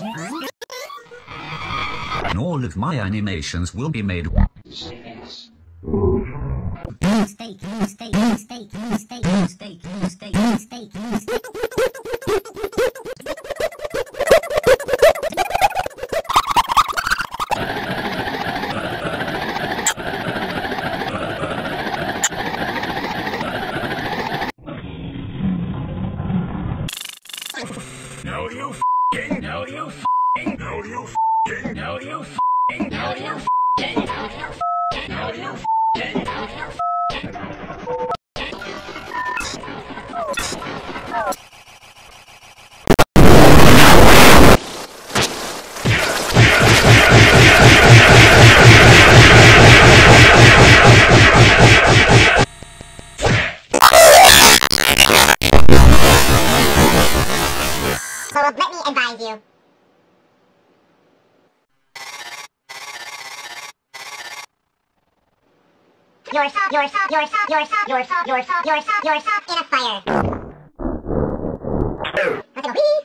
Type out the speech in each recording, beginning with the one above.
Huh? And all of my animations will be made steak. No, you f***ing, no, you f***ing, no, you f***ing, no, you f***ing, no, you f***ing, no, you f***ing, no, you f***ing, no, you f***ing. So let me advise you. Yourself, yourself, yourself, yourself, yourself, yourself, yourself, yourself in a fire. Okay, wee,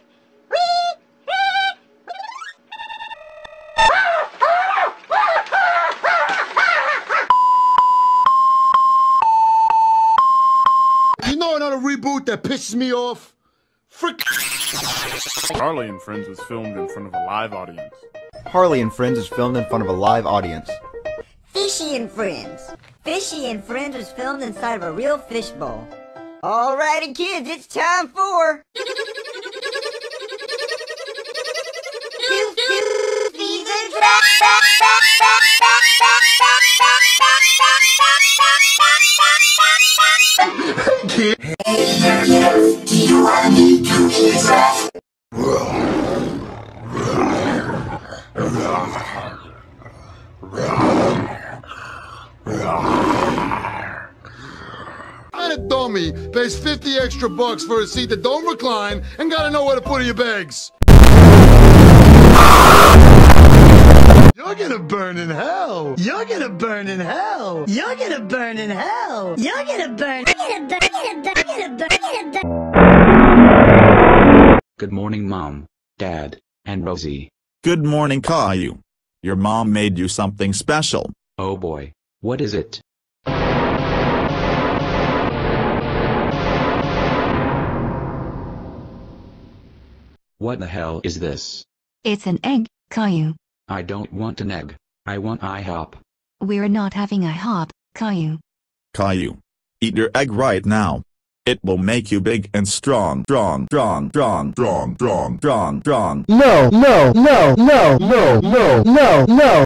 wee, wee. You know another reboot that pisses me off? Frick. Harley and Friends was filmed in front of a live audience. Harley and Friends is filmed in front of a live audience. Fishy and Friends. Fishy and Friends was filmed inside of a real fishbowl. Alrighty, kids, it's time for. A dummy pays 50 extra bucks for a seat that don't recline and gotta know where to put your bags. You're gonna burn in hell. You're gonna burn in hell. You're gonna burn in hell. You're gonna burn. Good morning, Mom, Dad, and Rosie. Good morning, Caillou. Your mom made you something special. Oh boy, what is it? What the hell is this? It's an egg, Caillou. I don't want an egg. I want IHOP. We're not having IHOP, Caillou. Caillou. Eat your egg right now. It will make you big and strong, strong, strong, strong, strong, strong, strong, strong. No, no, no, no, no, no, no, no.